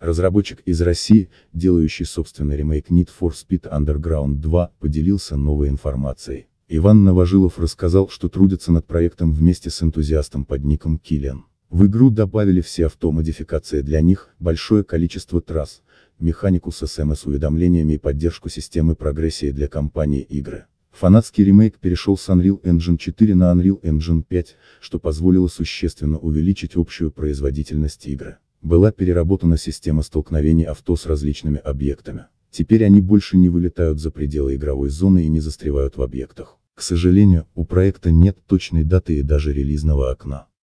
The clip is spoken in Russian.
Разработчик из России, делающий собственный ремейк Need for Speed Underground 2, поделился новой информацией. Иван Новожилов рассказал, что трудится над проектом вместе с энтузиастом под ником Киллиан. В игру добавили все автомодификации для них, большое количество трасс, механику с СМС-уведомлениями и поддержку системы прогрессии для компании игры. Фанатский ремейк перешел с Unreal Engine 4 на Unreal Engine 5, что позволило существенно увеличить общую производительность игры. Была переработана система столкновений авто с различными объектами. Теперь они больше не вылетают за пределы игровой зоны и не застревают в объектах. К сожалению, у проекта нет точной даты и даже релизного окна.